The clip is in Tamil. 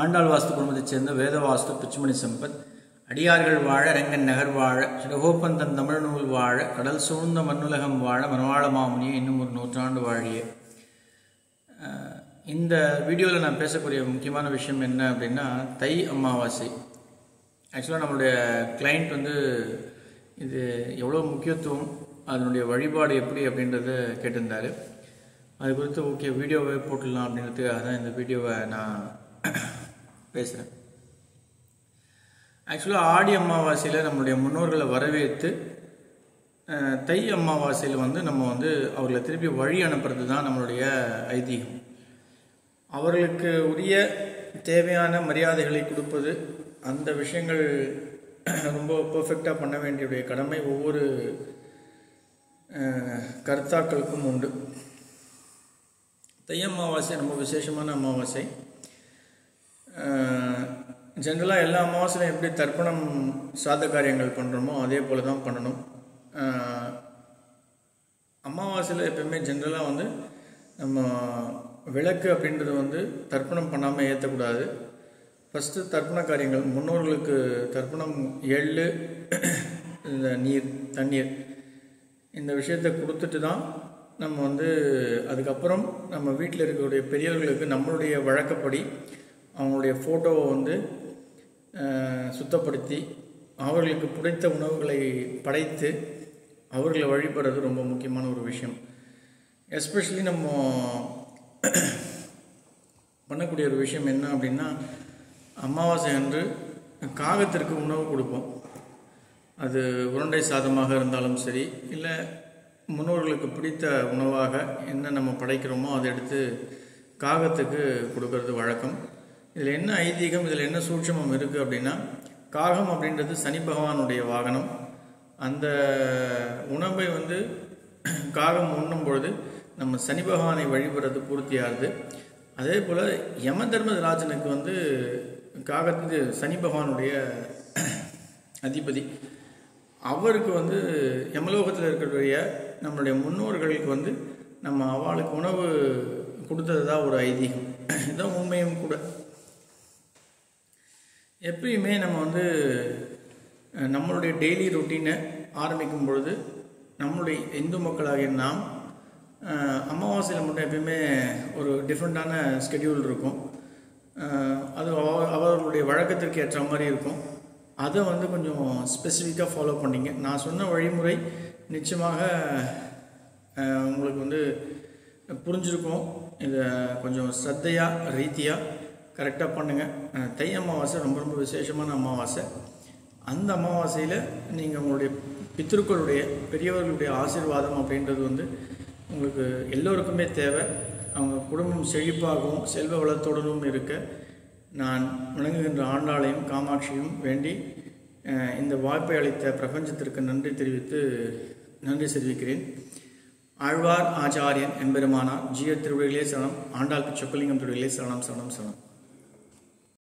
ஆண்டாள் வாஸ்து குடும்பத்தைச் சேர்ந்த வேத வாஸ்து பிச்சுமணி சம்பத் அடியார்கள் வாழ ரங்கன் நகர் வாழ சிறகோப்பந்தன் தமிழ் நூல் வாழ கடல் சூழ்ந்த மண்ணுலகம் வாழ மனவாள மாமுனியை இன்னும் ஒரு நூற்றாண்டு வாழிய. இந்த வீடியோவில் நான் பேசக்கூடிய முக்கியமான விஷயம் என்ன அப்படின்னா தை அமாவாசை. ஆக்சுவலாக நம்மளுடைய கிளைண்ட் வந்து இது எவ்வளோ முக்கியத்துவம் அதனுடைய வழிபாடு எப்படி அப்படின்றத கேட்டிருந்தார். அது குறித்து ஓகே வீடியோவை போட்டுடலாம் அப்படின்றதுக்காக தான் இந்த வீடியோவை நான் பேசுகிறேன் ஆக்சுவலாக ஆடி அமாவாசையில் நம்மளுடைய முன்னோர்களை வரவேற்று தை அமாவாசையில் வந்து நம்ம வந்து அவர்களை திருப்பி வழி அனுப்புறது தான் நம்மளுடைய ஐதீகம். அவர்களுக்கு உரிய தேவையான மரியாதைகளை கொடுப்பது அந்த விஷயங்கள் ரொம்ப பர்ஃபெக்டாக பண்ண வேண்டிய கடமை ஒவ்வொரு கர்த்தாக்களுக்கும் உண்டு. தை அமாவாசை ரொம்ப விசேஷமான அமாவாசை. ஜென்ரலாக எல்லா அமாவாசையும் எப்படி தர்ப்பணம் சாத காரியங்கள் பண்ணுறோமோ அதே போல் தான் பண்ணணும் அமாவாசையில் எப்பயுமே ஜென்ரலாக வந்து நம்ம விளக்கு அப்படின்றது வந்து தர்ப்பணம் பண்ணாமல் ஏற்றக்கூடாது ஃபஸ்ட்டு தர்ப்பண காரியங்கள் முன்னோர்களுக்கு தர்ப்பணம் எள்ளு இந்த நீர் தண்ணீர் இந்த விஷயத்தை கொடுத்துட்டு தான் நம்ம வந்து அதுக்கப்புறம் நம்ம வீட்டில் இருக்கக்கூடிய பெரியவர்களுக்கு நம்மளுடைய வழக்கப்படி அவங்களுடைய ஃபோட்டோவை வந்து சுத்தப்படுத்தி அவர்களுக்கு பிடித்த உணவுகளை படைத்து அவர்களை வழிபடுறது ரொம்ப முக்கியமான ஒரு விஷயம். எஸ்பெஷலி நம்ம பண்ணக்கூடிய ஒரு விஷயம் என்ன அப்படின்னா அமாவாசை அன்று காகத்திற்கு உணவு கொடுப்போம். அது உருண்டை சாதமாக இருந்தாலும் சரி இல்லை முன்னோர்களுக்கு பிடித்த உணவாக என்ன நம்ம படைக்கிறோமோ அதை எடுத்து காகத்துக்கு கொடுக்கறது வழக்கம். இதில் என்ன ஐதீகம் இதில் என்ன சூட்சமம் இருக்குது அப்படின்னா காகம் அப்படின்றது சனி பகவானுடைய வாகனம். அந்த உணவை வந்து காகம் உண்ணும் பொழுது நம்ம சனி பகவானை வழிபடுறது பூர்த்தியாகுது. அதே போல் யம தர்மராஜனுக்கு வந்து காகத்துக்கு சனி பகவானுடைய அதிபதி. அவருக்கு வந்து யமலோகத்தில் இருக்கக்கூடிய நம்மளுடைய முன்னோர்களுக்கு வந்து நம்ம அவளுக்கு உணவு கொடுத்தது தான் ஒரு ஐதீகம். இதுதான் உண்மையும் கூட. எப்பயுமே நம்ம வந்து நம்மளுடைய டெய்லி ரொட்டீனை ஆரம்பிக்கும் பொழுது நம்மளுடைய இந்து மக்களாகிய நாம் அமாவாசையில் மட்டும் எப்பயுமே ஒரு டிஃப்ரெண்ட்டான ஸ்கெடியூல் இருக்கும். அது அவ- அவர்களுடைய வழக்கத்திற்கு ஏற்ற மாதிரி இருக்கும். அதை வந்து கொஞ்சம் ஸ்பெசிஃபிக்காக ஃபாலோ பண்ணிங்க. நான் சொன்ன வழிமுறை நிச்சயமாக உங்களுக்கு வந்து புரிஞ்சிருக்கும். இதை கொஞ்சம் சத்தையாக ரீதியாக கரெக்டாக பண்ணுங்கள் தை அமாவாசை ரொம்ப ரொம்ப விசேஷமான அமாவாசை. அந்த அமாவாசையில் நீங்கள் உங்களுடைய பித்திருக்களுடைய பெரியவர்களுடைய ஆசீர்வாதம் அப்படின்றது வந்து உங்களுக்கு எல்லோருக்குமே தேவை. அவங்க குடும்பம் செழிப்பாகவும் செல்வ வளத்துடனும் இருக்க நான் வணங்குகின்ற ஆண்டாளையும் காமாட்சியும் வேண்டி இந்த வாய்ப்பை அளித்த பிரபஞ்சத்திற்கு நன்றி தெரிவித்து நன்றி தெரிவிக்கிறேன். ஆழ்வார் ஆச்சாரியன் எம்பெருமானார் ஜிய திருவிழிலே சரணம் ஆண்டாள் சொக்கலிங்கம் திருவிழிலே சரணம் சரணம் சரணம்.